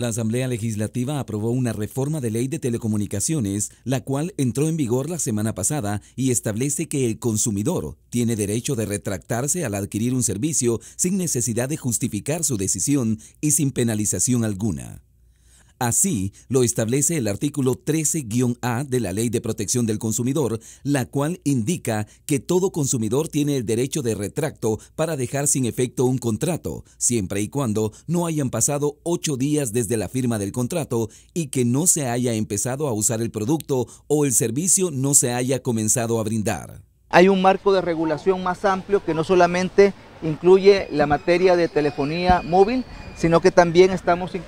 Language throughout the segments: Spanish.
La Asamblea Legislativa aprobó una reforma de ley de telecomunicaciones, la cual entró en vigor la semana pasada y establece que el consumidor tiene derecho de retractarse al adquirir un servicio sin necesidad de justificar su decisión y sin penalización alguna. Así lo establece el artículo 13-A de la Ley de Protección del Consumidor, la cual indica que todo consumidor tiene el derecho de retracto para dejar sin efecto un contrato, siempre y cuando no hayan pasado ocho días desde la firma del contrato y que no se haya empezado a usar el producto o el servicio no se haya comenzado a brindar. Hay un marco de regulación más amplio que no solamente incluye la materia de telefonía móvil, sino que también estamos se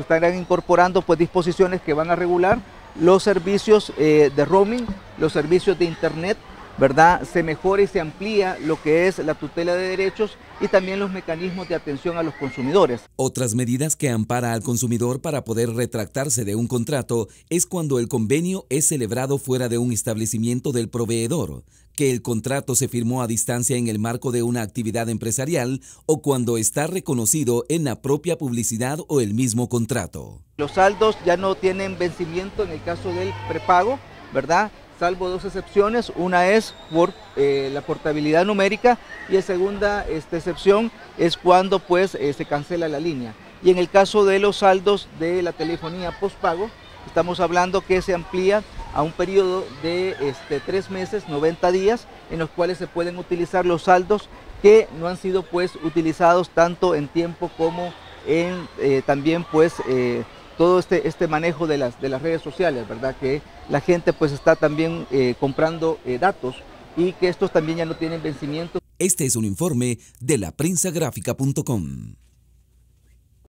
estarán incorporando pues, disposiciones que van a regular los servicios eh, de roaming, los servicios de internet, ¿verdad? Se mejora y se amplía lo que es la tutela de derechos y también los mecanismos de atención a los consumidores. Otras medidas que ampara al consumidor para poder retractarse de un contrato es cuando el convenio es celebrado fuera de un establecimiento del proveedor, que el contrato se firmó a distancia en el marco de una actividad empresarial o cuando está reconocido en la propia publicidad o el mismo contrato. Los saldos ya no tienen vencimiento en el caso del prepago, ¿verdad? Salvo dos excepciones. Una es por eh, la portabilidad numérica y la segunda esta excepción es cuando pues eh, se cancela la línea. Y en el caso de los saldos de la telefonía postpago, estamos hablando que se amplía a un periodo de este, tres meses, 90 días, en los cuales se pueden utilizar los saldos que no han sido pues utilizados tanto en tiempo como en eh, también pues todo este, este manejo de las, de las redes sociales, ¿verdad? Que la gente pues está también eh, comprando eh, datos y que estos también ya no tienen vencimiento. Este es un informe de la.